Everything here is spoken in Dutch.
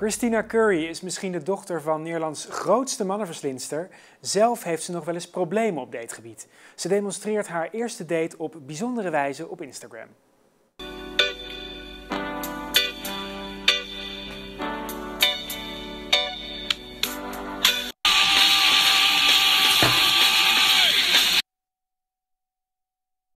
Christina Curry is misschien de dochter van Nederlands grootste mannenverslinster. Zelf heeft ze nog wel eens problemen op dategebied. Ze demonstreert haar eerste date op bijzondere wijze op Instagram.